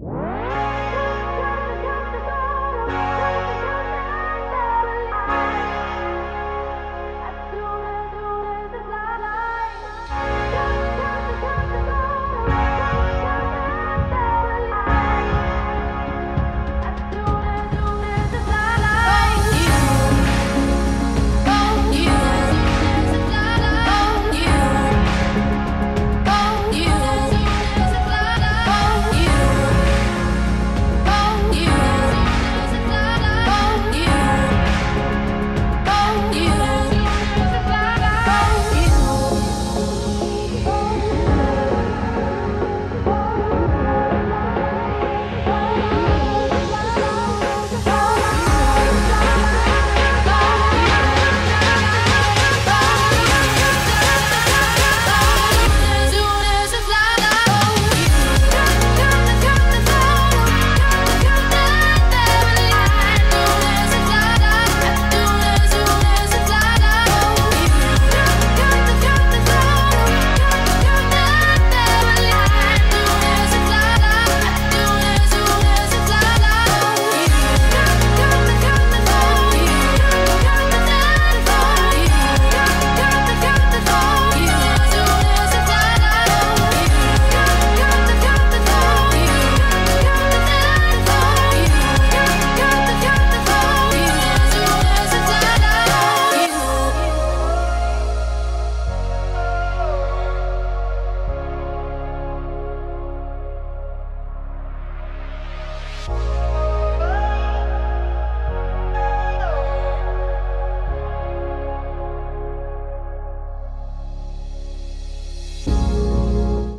you